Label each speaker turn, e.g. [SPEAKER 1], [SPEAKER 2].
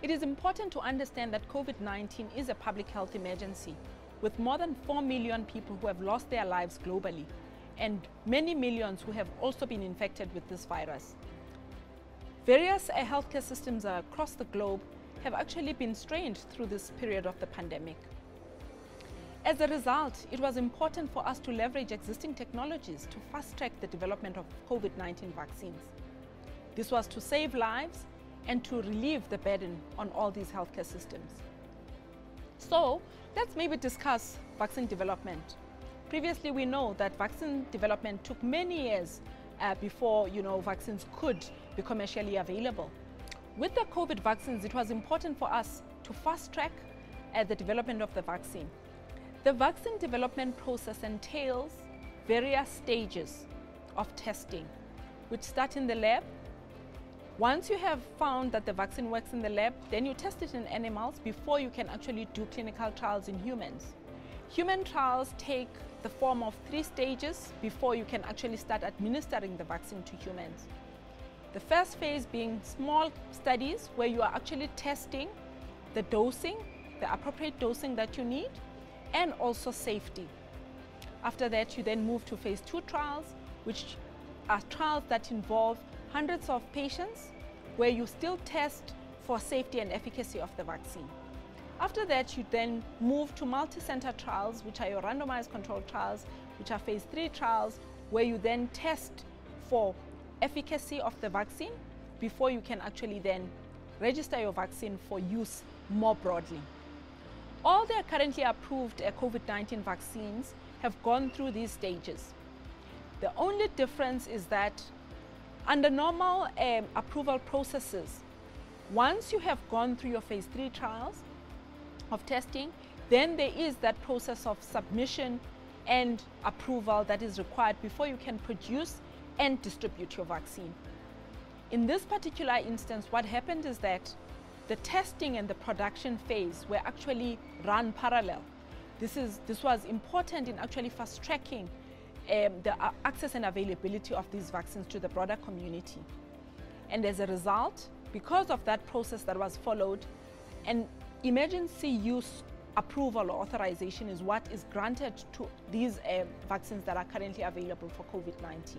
[SPEAKER 1] It is important to understand that COVID-19 is a public health emergency with more than 4 million people who have lost their lives globally and many millions who have also been infected with this virus. Various uh, healthcare systems across the globe have actually been strained through this period of the pandemic. As a result, it was important for us to leverage existing technologies to fast-track the development of COVID-19 vaccines. This was to save lives and to relieve the burden on all these healthcare systems. So, let's maybe discuss vaccine development. Previously, we know that vaccine development took many years uh, before you know, vaccines could be commercially available. With the COVID vaccines, it was important for us to fast track uh, the development of the vaccine. The vaccine development process entails various stages of testing, which start in the lab. Once you have found that the vaccine works in the lab, then you test it in animals before you can actually do clinical trials in humans. Human trials take the form of three stages before you can actually start administering the vaccine to humans. The first phase being small studies where you are actually testing the dosing, the appropriate dosing that you need, and also safety. After that, you then move to phase two trials, which are trials that involve hundreds of patients where you still test for safety and efficacy of the vaccine. After that, you then move to multi-center trials, which are your randomized controlled trials, which are phase three trials, where you then test for efficacy of the vaccine before you can actually then register your vaccine for use more broadly. All the currently approved uh, COVID-19 vaccines have gone through these stages. The only difference is that under normal um, approval processes, once you have gone through your phase three trials of testing, then there is that process of submission and approval that is required before you can produce and distribute your vaccine. In this particular instance, what happened is that the testing and the production phase were actually run parallel. This, is, this was important in actually fast tracking um, the uh, access and availability of these vaccines to the broader community. And as a result, because of that process that was followed, an emergency use approval or authorization is what is granted to these uh, vaccines that are currently available for COVID-19.